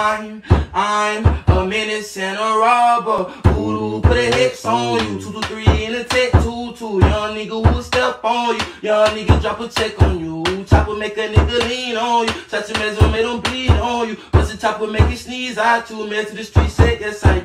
I'm, I'm a menace and a robber. Voodoo, put a hex on you. two to three in a tattoo. two. Young nigga who will step on you. Young nigga drop a check on you. Chopper make a nigga lean on you. Touch him as well, make him bleed on you. Bust a will make you sneeze. I too, man to the street, say yes I.